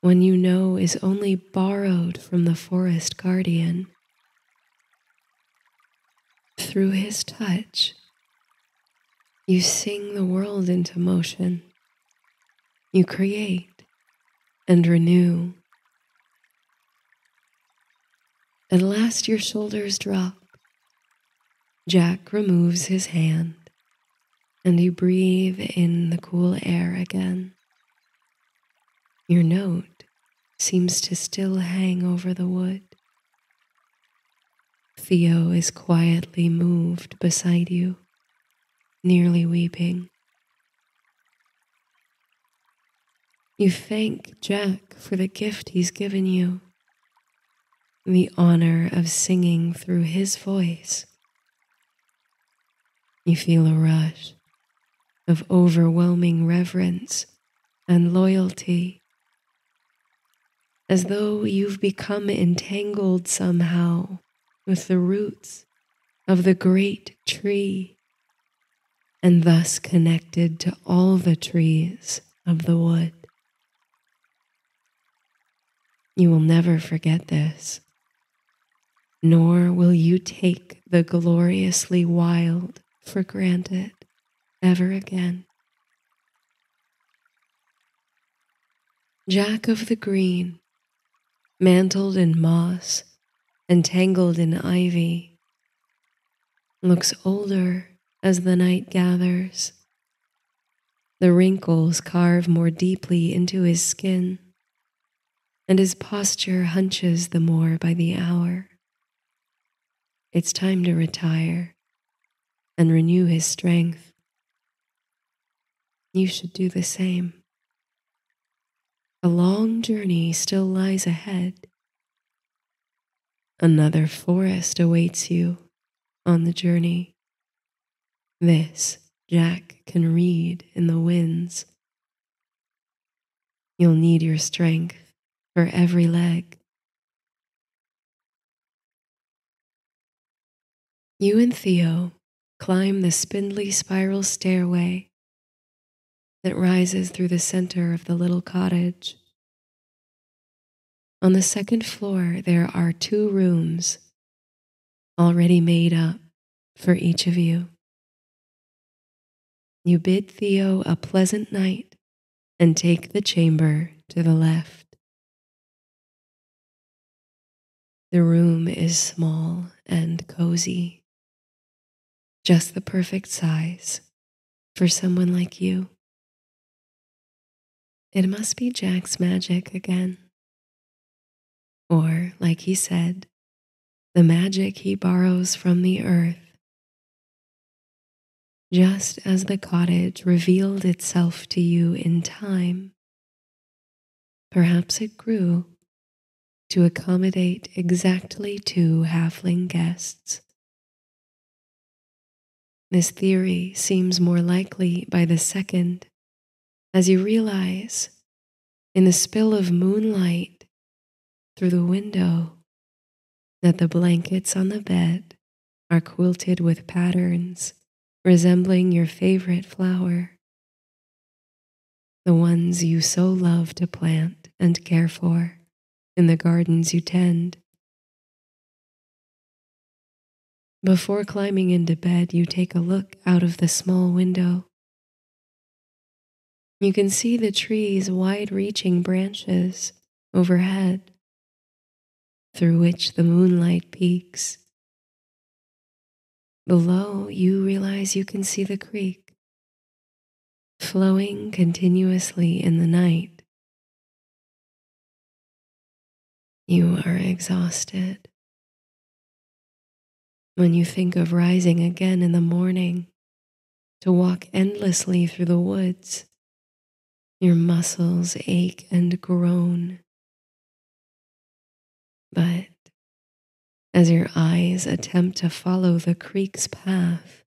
when you know is only borrowed from the forest guardian. Through his touch, you sing the world into motion, you create and renew. At last, your shoulders drop. Jack removes his hand and you breathe in the cool air again. Your note seems to still hang over the wood. Theo is quietly moved beside you, nearly weeping. You thank Jack for the gift he's given you, the honor of singing through his voice. You feel a rush of overwhelming reverence and loyalty, as though you've become entangled somehow with the roots of the great tree and thus connected to all the trees of the wood. You will never forget this, nor will you take the gloriously wild for granted ever again. Jack of the Green, mantled in moss and tangled in ivy, looks older as the night gathers. The wrinkles carve more deeply into his skin and his posture hunches the more by the hour. It's time to retire and renew his strength. You should do the same. A long journey still lies ahead. Another forest awaits you on the journey. This Jack can read in the winds. You'll need your strength for every leg. You and Theo climb the spindly spiral stairway that rises through the center of the little cottage. On the second floor, there are two rooms already made up for each of you. You bid Theo a pleasant night and take the chamber to the left. The room is small and cozy, just the perfect size for someone like you. It must be Jack's magic again. Or, like he said, the magic he borrows from the earth. Just as the cottage revealed itself to you in time, perhaps it grew to accommodate exactly two halfling guests. This theory seems more likely by the second, as you realize in the spill of moonlight through the window that the blankets on the bed are quilted with patterns resembling your favorite flower, the ones you so love to plant and care for in the gardens you tend. Before climbing into bed, you take a look out of the small window. You can see the tree's wide reaching branches overhead, through which the moonlight peeks. Below, you realize you can see the creek, flowing continuously in the night. You are exhausted. When you think of rising again in the morning to walk endlessly through the woods, your muscles ache and groan. But as your eyes attempt to follow the creek's path,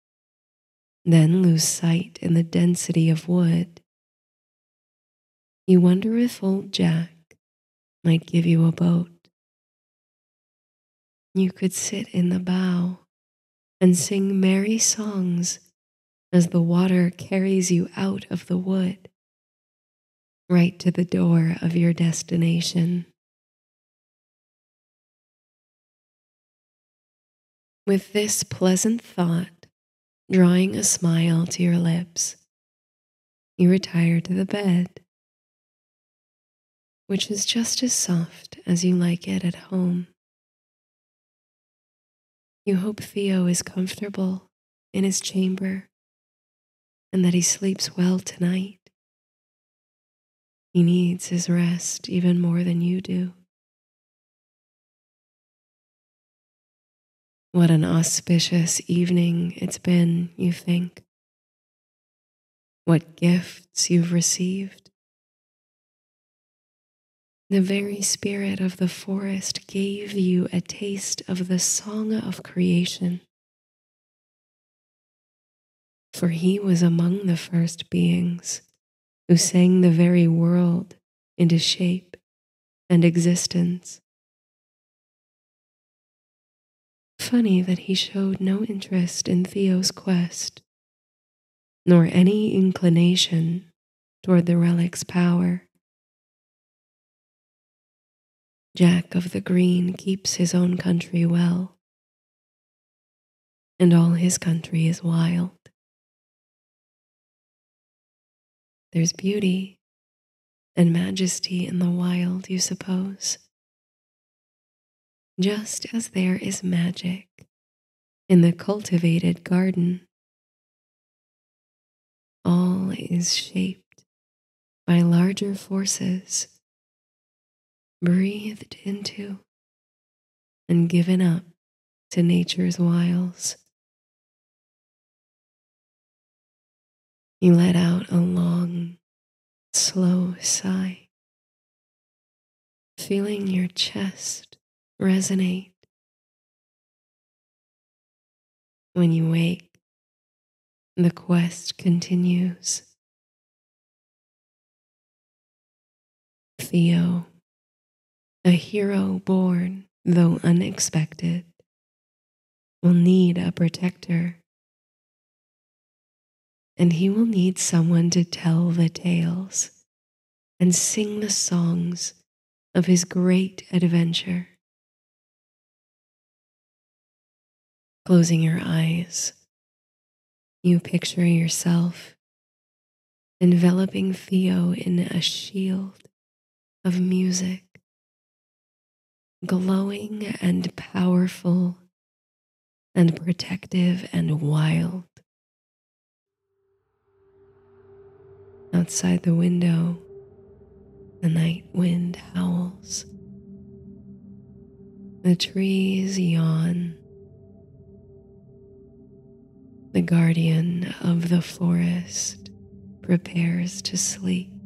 then lose sight in the density of wood, you wonder if old Jack might give you a boat. You could sit in the bow and sing merry songs as the water carries you out of the wood, right to the door of your destination. With this pleasant thought drawing a smile to your lips, you retire to the bed which is just as soft as you like it at home. You hope Theo is comfortable in his chamber and that he sleeps well tonight. He needs his rest even more than you do. What an auspicious evening it's been, you think. What gifts you've received. The very spirit of the forest gave you a taste of the song of creation. For he was among the first beings who sang the very world into shape and existence. Funny that he showed no interest in Theo's quest, nor any inclination toward the relic's power. Jack of the Green keeps his own country well, and all his country is wild. There's beauty and majesty in the wild, you suppose, just as there is magic in the cultivated garden. All is shaped by larger forces breathed into and given up to nature's wiles. He let out a long, slow sigh, feeling your chest resonate. When you wake, the quest continues. Theo a hero born, though unexpected, will need a protector. And he will need someone to tell the tales and sing the songs of his great adventure. Closing your eyes, you picture yourself enveloping Theo in a shield of music glowing and powerful and protective and wild. Outside the window, the night wind howls. The trees yawn. The guardian of the forest prepares to sleep.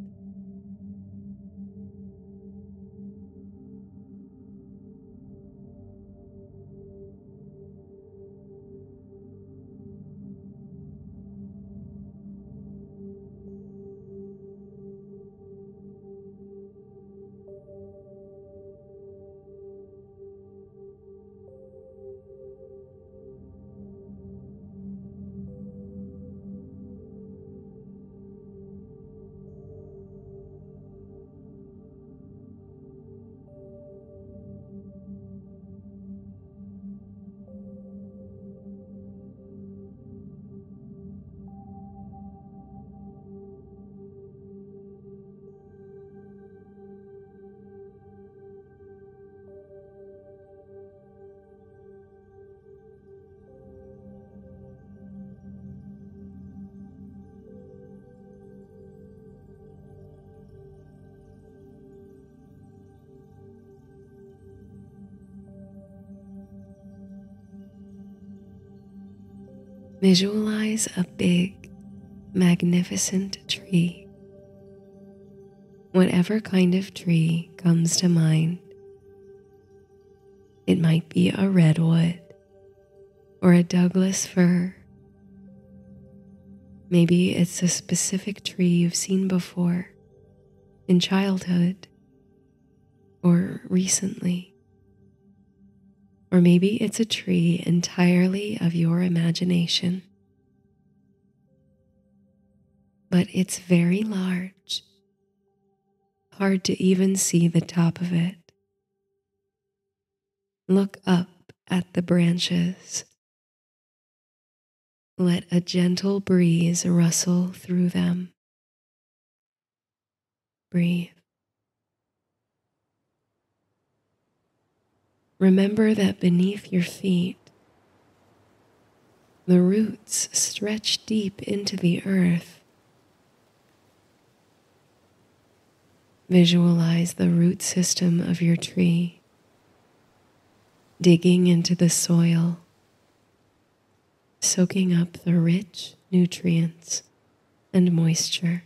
Visualize a big, magnificent tree. Whatever kind of tree comes to mind. It might be a redwood or a Douglas fir. Maybe it's a specific tree you've seen before in childhood or recently. Or maybe it's a tree entirely of your imagination. But it's very large, hard to even see the top of it. Look up at the branches. Let a gentle breeze rustle through them. Breathe. Remember that beneath your feet, the roots stretch deep into the earth. Visualize the root system of your tree digging into the soil, soaking up the rich nutrients and moisture.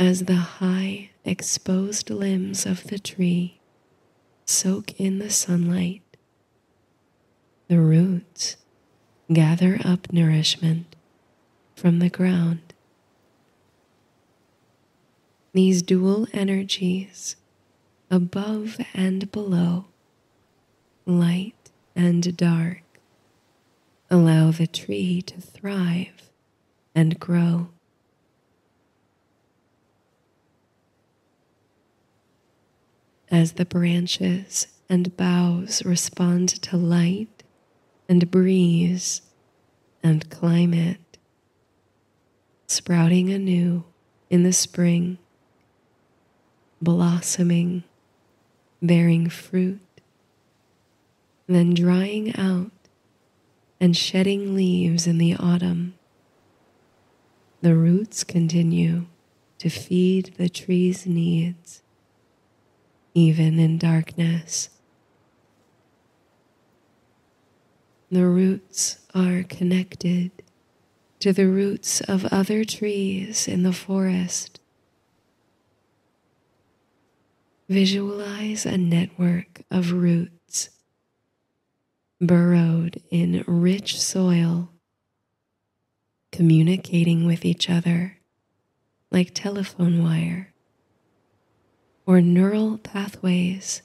As the high exposed limbs of the tree soak in the sunlight, the roots gather up nourishment from the ground. These dual energies, above and below, light and dark, allow the tree to thrive and grow. As the branches and boughs respond to light and breeze and climate, sprouting anew in the spring blossoming, bearing fruit, then drying out and shedding leaves in the autumn. The roots continue to feed the tree's needs, even in darkness. The roots are connected to the roots of other trees in the forest Visualize a network of roots burrowed in rich soil, communicating with each other like telephone wire or neural pathways,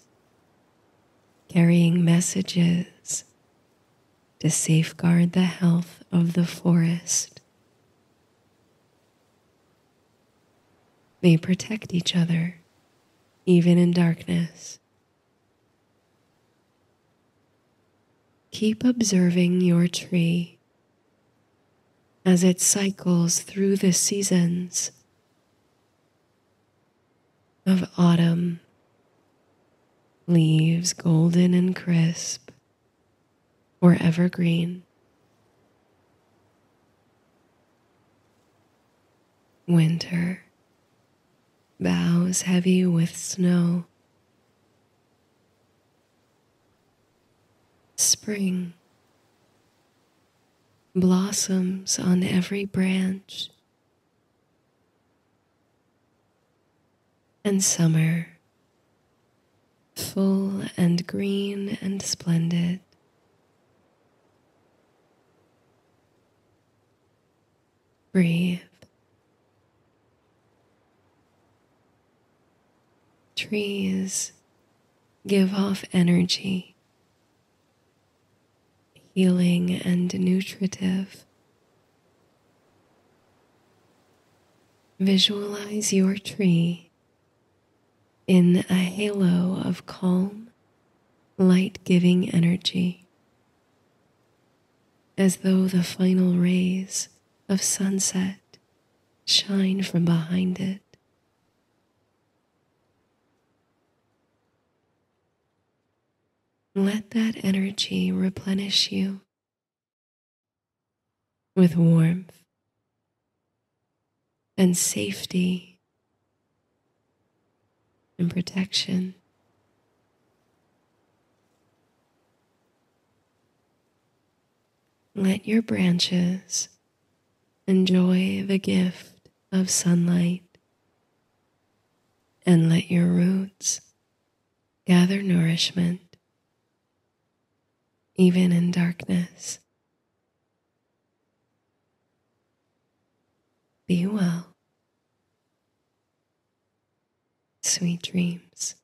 carrying messages to safeguard the health of the forest. They protect each other even in darkness. Keep observing your tree as it cycles through the seasons of autumn, leaves golden and crisp or evergreen. Winter boughs heavy with snow. Spring blossoms on every branch, and summer full and green and splendid. Breathe. trees give off energy, healing and nutritive. Visualize your tree in a halo of calm, light giving energy, as though the final rays of sunset shine from behind it. Let that energy replenish you with warmth and safety and protection. Let your branches enjoy the gift of sunlight and let your roots gather nourishment even in darkness. Be well. Sweet dreams.